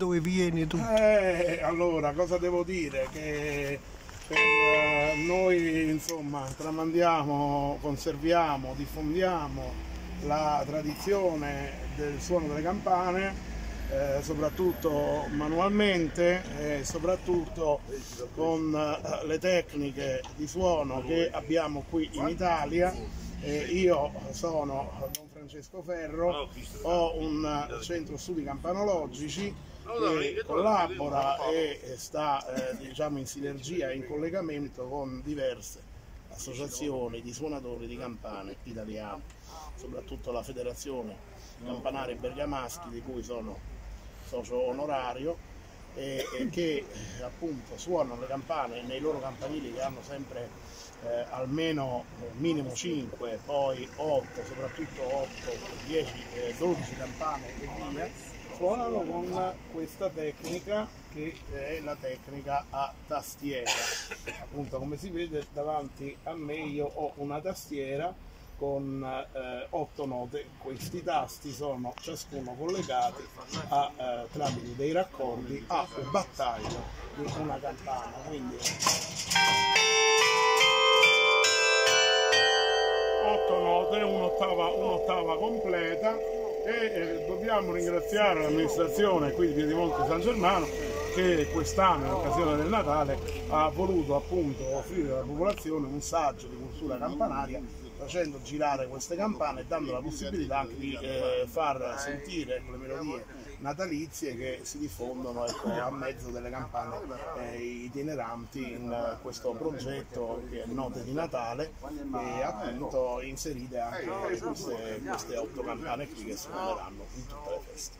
dove vieni tu? Eh, allora, cosa devo dire? Che per eh, noi insomma tramandiamo, conserviamo, diffondiamo la tradizione del suono delle campane eh, soprattutto manualmente e soprattutto con eh, le tecniche di suono che abbiamo qui in Italia. Eh, io sono Don Francesco Ferro, ho un centro studi campanologici che collabora e sta eh, diciamo in sinergia e in collegamento con diverse associazioni di suonatori di campane italiane, soprattutto la Federazione Campanari Bergamaschi di cui sono socio onorario e, e che eh, appunto suonano le campane nei loro campanili che hanno sempre eh, almeno eh, minimo 5, poi 8, soprattutto 8, 10, eh, 12 campane e via, suonano con questa tecnica che è la tecnica a tastiera. Appunto come si vede davanti a me io ho una tastiera con eh, otto note. Questi tasti sono ciascuno collegati a, eh, tramite dei raccordi a un battaglio di una campana. Quindi otto note, un'ottava, un'ottava completa e eh, dobbiamo ringraziare l'amministrazione qui di Piedimonte San Germano che quest'anno in occasione del Natale ha voluto appunto offrire alla popolazione un saggio di cultura campanaria facendo girare queste campane e dando la possibilità anche di eh, far sentire le melodie natalizie che si diffondono ecco, a mezzo delle campane eh, itineranti in uh, questo progetto che è Note di Natale e appunto inserite anche queste, queste otto campane qui che suoneranno in tutte le feste.